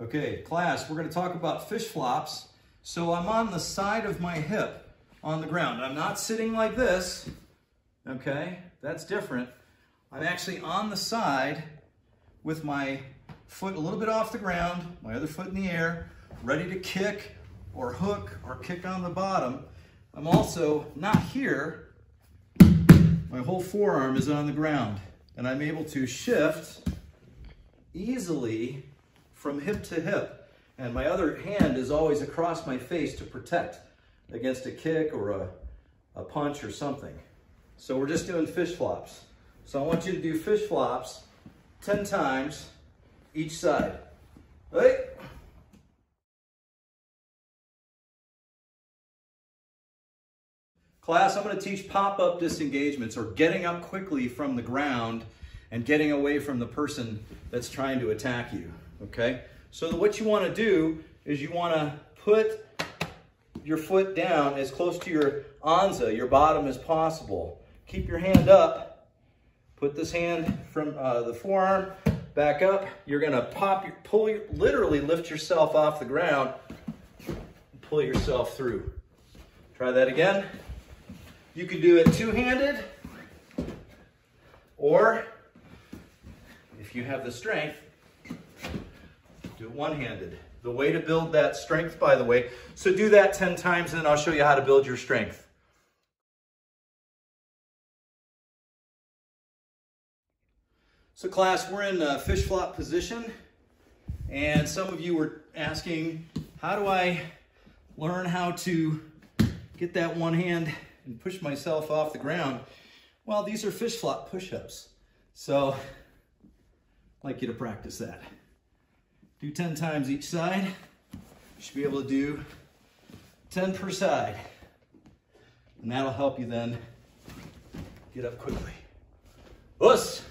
Okay, class, we're going to talk about fish flops. So I'm on the side of my hip on the ground. I'm not sitting like this, okay? That's different. I'm actually on the side with my foot a little bit off the ground, my other foot in the air, ready to kick or hook or kick on the bottom. I'm also not here. My whole forearm is on the ground and I'm able to shift easily from hip to hip. And my other hand is always across my face to protect against a kick or a, a punch or something. So we're just doing fish flops. So I want you to do fish flops 10 times each side. Right? Class, I'm going to teach pop-up disengagements or getting up quickly from the ground and getting away from the person that's trying to attack you, okay? So what you want to do is you want to put your foot down as close to your anza, your bottom as possible. Keep your hand up. Put this hand from uh, the forearm back up. You're to pop your, pull your, literally lift yourself off the ground pull yourself through. Try that again. You can do it two-handed or if you have the strength, do it one-handed. The way to build that strength, by the way, so do that 10 times and then I'll show you how to build your strength. So class, we're in a fish flop position and some of you were asking, how do I learn how to get that one hand and push myself off the ground? Well, these are fish flop push-ups. So I'd like you to practice that. Do 10 times each side. You should be able to do 10 per side. And that'll help you then get up quickly. Us.